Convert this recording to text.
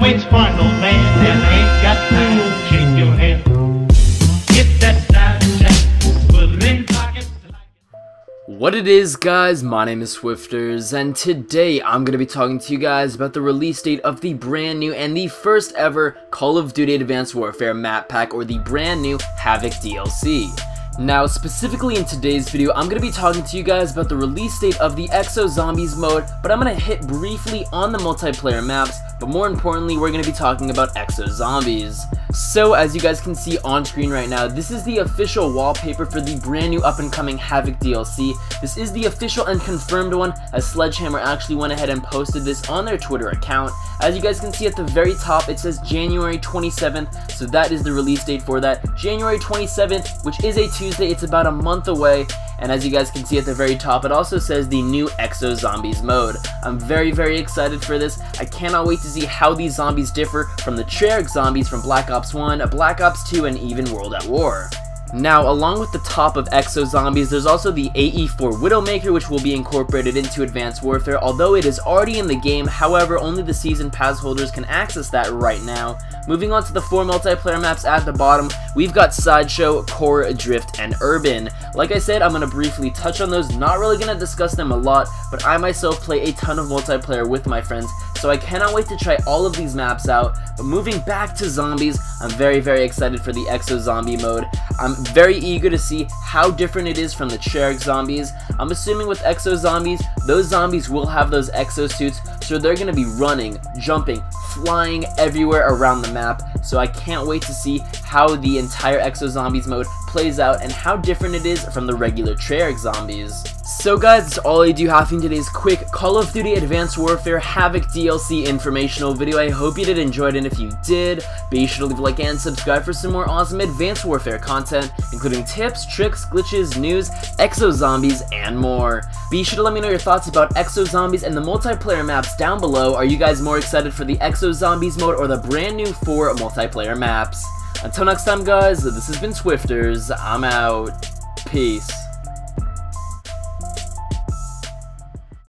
waits for no man, and ain't got time to shake your hand. What it is guys, my name is Swifterrs, and today I'm going to be talking to you guys about the release date of the brand new and the first ever Call of Duty Advanced Warfare map pack or the brand new Havoc DLC. Now, specifically in today's video, I'm going to be talking to you guys about the release date of the Exo Zombies mode, but I'm going to hit briefly on the multiplayer maps, but more importantly, we're going to be talking about Exo Zombies. So, as you guys can see on screen right now, this is the official wallpaper for the brand new up-and-coming Havoc DLC. This is the official and confirmed one, as Sledgehammer actually went ahead and posted this on their Twitter account. As you guys can see at the very top, it says January 27th, so that is the release date for that. January 27th, which is a Tuesday Tuesday. It's about a month away. And as you guys can see at the very top, it also says the new Exo Zombies mode. I'm very, very excited for this. I cannot wait to see how these zombies differ from the Treyarch zombies from Black Ops 1, Black Ops 2, and even World at War. Now, along with the top of Exo Zombies, there's also the AE4 Widowmaker, which will be incorporated into Advanced Warfare, although it is already in the game, however, only the Season Pass holders can access that right now. Moving on to the four multiplayer maps at the bottom, we've got Sideshow, Core, Drift, and Urban. Like I said, I'm going to briefly touch on those, not really going to discuss them a lot, but I myself play a ton of multiplayer with my friends, so I cannot wait to try all of these maps out. But moving back to zombies, I'm very, very excited for the Exo Zombie mode. I'm very eager to see how different it is from the Treyarch zombies. I'm assuming with Exo Zombies, those zombies will have those exo suits, so they're going to be running, jumping, flying everywhere around the map. So I can't wait to see how the entire Exo Zombies mode plays out and how different it is from the regular Treyarch zombies. So guys, that's all I do have in today's quick Call of Duty Advanced Warfare Havoc DLC informational video. I hope you did enjoy it, and if you did, be sure to leave a like and subscribe for some more awesome Advanced Warfare content, including tips, tricks, glitches, news, Exo Zombies, and more. Be sure to let me know your thoughts about Exo Zombies and the multiplayer maps down below. Are you guys more excited for the Exo Zombies mode or the brand new 4 multiplayer maps? Until next time guys, this has been Swifterrs, I'm out. Peace.